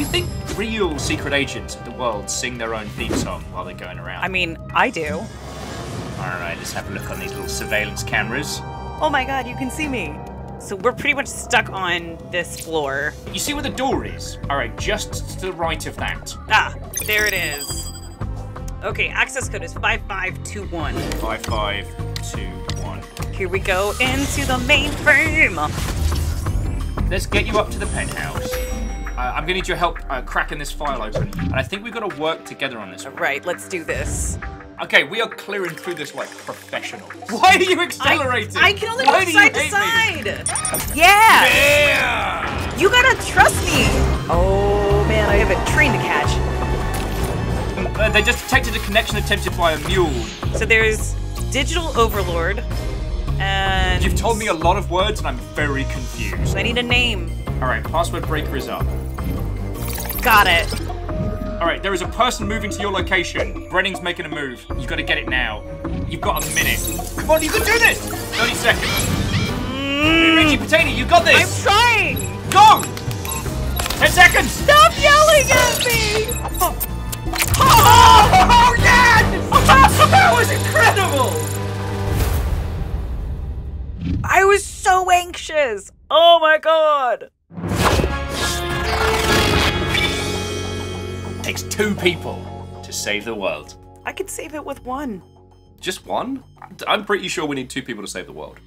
you think real secret agents of the world sing their own theme song while they're going around? I mean, I do. All right, let's have a look on these little surveillance cameras. Oh my god, you can see me. So we're pretty much stuck on this floor. You see where the door is? All right, just to the right of that. Ah, there it is. Okay, access code is 5521. Five, five, two, one. Here we go into the mainframe. Let's get you up to the penthouse. I'm gonna need your help uh, cracking this file open, and I think we've got to work together on this. one. Right, let's do this. Okay, we are clearing through this like professionals. Why are you accelerating? I, I can only Why go side to me? side. Yeah, Yeah! you gotta trust me. Oh man, I have a train to catch. Uh, they just detected a connection attempted by a mule. So there's Digital Overlord, and You've told me a lot of words, and I'm very confused. I need a name. All right, password breaker is up. Got it. All right, there is a person moving to your location. Brenning's making a move. You've got to get it now. You've got a minute. Come on, you can do this. 30 seconds. Ricky Potato, you got this. I'm trying. Go. 10 seconds. Stop yelling at me. Oh, yes! that was incredible. I was so anxious. Oh my god. Takes two people to save the world. I could save it with one. Just one? I'm pretty sure we need two people to save the world.